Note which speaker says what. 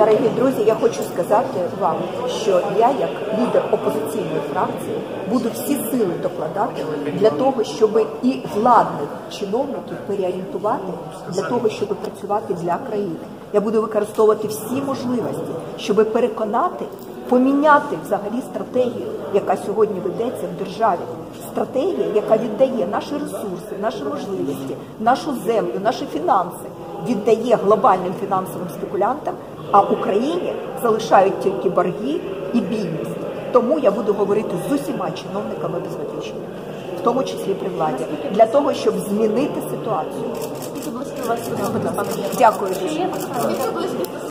Speaker 1: Дорогі друзі, я хочу сказати вам, що я, як лідер опозиційної фракції, буду всі сили докладати для того, щоб і владних чиновників переорієнтувати для того, щоб працювати для країни. Я буду використовувати всі можливості, щоб переконати, поміняти взагалі стратегію, яка сьогодні ведеться в державі. Стратегія, яка віддає наші ресурси, наші можливості, нашу землю, наші фінанси, віддає глобальним фінансовим спекулянтам, а Україні залишають тільки борги і бідність. Тому я буду говорити з усіма чиновниками без виключення, в тому числі при владі, для того, щоб змінити ситуацію. Дякую